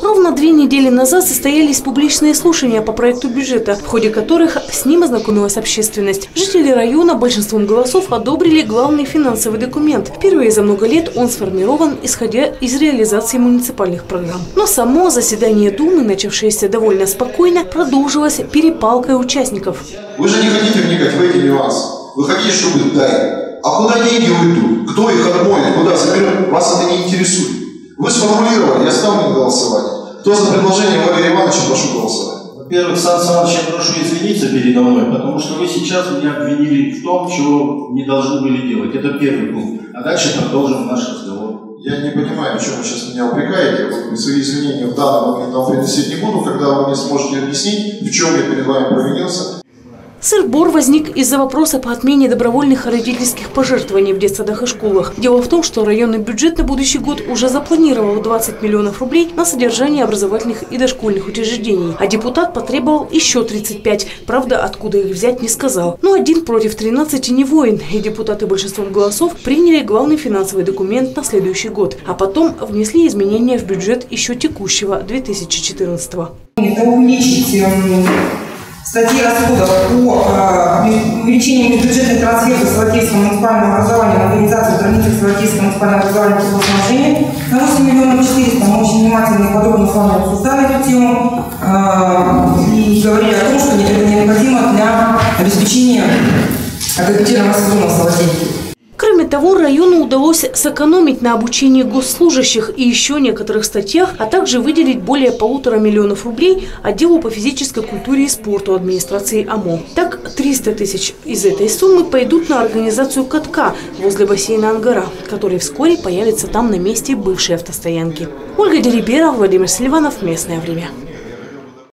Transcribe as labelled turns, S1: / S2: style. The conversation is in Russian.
S1: Ровно две недели назад состоялись публичные слушания по проекту бюджета, в ходе которых с ним ознакомилась общественность. Жители района большинством голосов одобрили главный финансовый документ. Впервые за много лет он сформирован, исходя из реализации муниципальных программ. Но само заседание Думы, начавшееся довольно спокойно, продолжилось перепалкой участников.
S2: Вы же не хотите вникать в эти нюансы. Вы хотите, чтобы дай. А куда деньги уйдут? Кто их отмоет? Куда заберут? Вас это не интересует. Вы сформулировали, я ставлю на голосование. Кто за предложение Валерия Ивановича, прошу голосовать.
S3: Во-первых, Сан Саныч, я прошу извиниться передо мной, потому что вы сейчас меня обвинили в том, чего не должны были делать. Это первый пункт. А дальше продолжим наш разговор.
S2: Я не понимаю, в чем вы сейчас меня упрекаете. Вот свои извинения в данный момент вам приносить не буду, когда вы мне сможете объяснить, в чем я перед вами провинился.
S1: Сыр-бор возник из-за вопроса по отмене добровольных родительских пожертвований в детсадах и школах. Дело в том, что районный бюджет на будущий год уже запланировал 20 миллионов рублей на содержание образовательных и дошкольных учреждений, а депутат потребовал еще 35. Правда, откуда их взять, не сказал. Но один против 13 не воин, и депутаты большинством голосов приняли главный финансовый документ на следующий год, а потом внесли изменения в бюджет еще текущего 2014 -го.
S4: Это расходов по увеличению бюджетных трансфертов Салатейского муниципального образования на организацию границы Салатейского муниципального образования теплоснабжения на 8 миллионов 400. Мы очень внимательно и подробно с вами обсуждали эту тему э, и говорили о том, что это необходимо для обеспечения отопительного сезона в.
S1: Того, району удалось сэкономить на обучении госслужащих и еще некоторых статьях, а также выделить более полутора миллионов рублей отделу по физической культуре и спорту администрации АМО. Так, 300 тысяч из этой суммы пойдут на организацию катка возле бассейна Ангара, который вскоре появится там на месте бывшей автостоянки. Ольга Дерибера, Владимир Селиванов. Местное время.